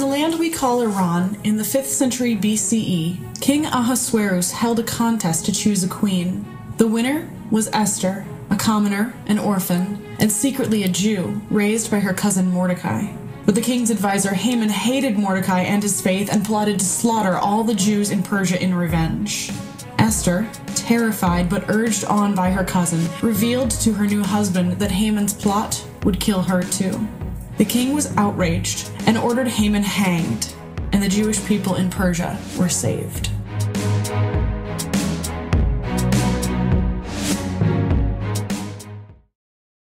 the land we call Iran, in the 5th century BCE, King Ahasuerus held a contest to choose a queen. The winner was Esther, a commoner, an orphan, and secretly a Jew, raised by her cousin Mordecai. But the king's advisor Haman hated Mordecai and his faith and plotted to slaughter all the Jews in Persia in revenge. Esther, terrified but urged on by her cousin, revealed to her new husband that Haman's plot would kill her too. The king was outraged and ordered Haman hanged, and the Jewish people in Persia were saved.